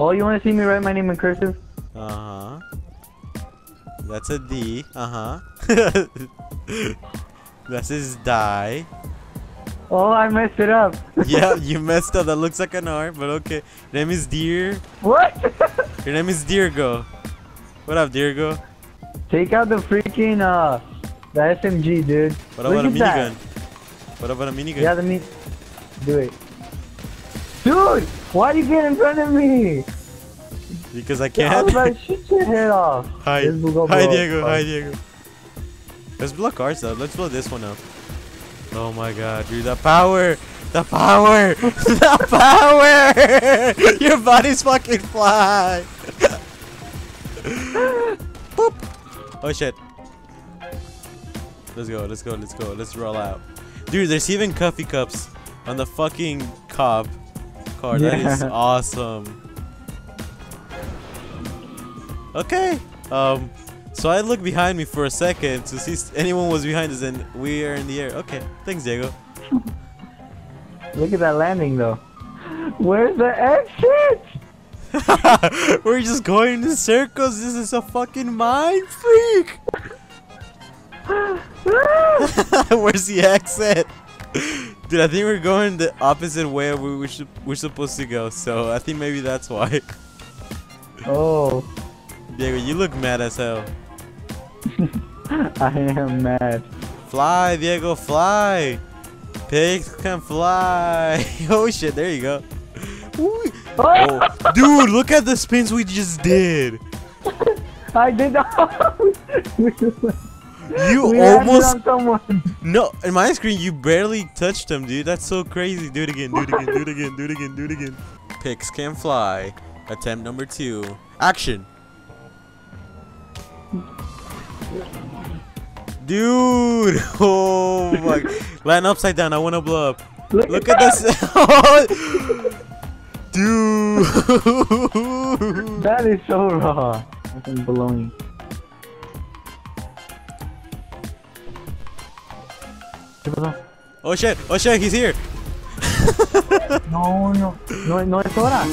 Oh, you want to see me write my name in cursive? Uh huh. That's a D. Uh huh. That's his die. Oh, I messed it up. yeah, you messed up. That looks like an R, but okay. Your name is Deer. what? Your name is Deergo. What up, Deergo? Take out the freaking uh, the SMG, dude. What Look about a at that. minigun? What about a minigun? Yeah, the me. Do it. Dude, why do you get in front of me? Because I I can't. was about to shoot your head off. Hi. This will go Hi. Diego. Hi, Diego. Let's blow cars up. Let's blow this one up. Oh my god, dude. The power. The power. the power. Your body's fucking fly. Boop. Oh shit. Let's go. Let's go. Let's go. Let's roll out. Dude, there's even coffee cups on the fucking car. That is awesome. Okay. Um. So I looked behind me for a second to see if anyone was behind us, and we are in the air. Okay. Thanks, Diego. Look at that landing, though. Where's the exit? We're just going in circles. This is a fucking mind freak. Where's the exit? Dude, I think we're going the opposite way we we should, we're supposed to go. So I think maybe that's why. oh, Diego, you look mad as hell. I am mad. Fly, Diego, fly. Pigs can fly. oh shit, there you go. Oh, dude, look at the spins we just did. I did not. You we almost no. In my screen, you barely touched him, dude. That's so crazy. Do it again. Do it again. Do it again. Do it again. Do it again. Pigs can fly. Attempt number two. Action. Dude, oh my! Land upside down. I want to blow up. Look, Look at, at this. Dude. That is so raw. Fucking baloney. Oh shit. Oh shit. He's here. No, no, no, no es hora.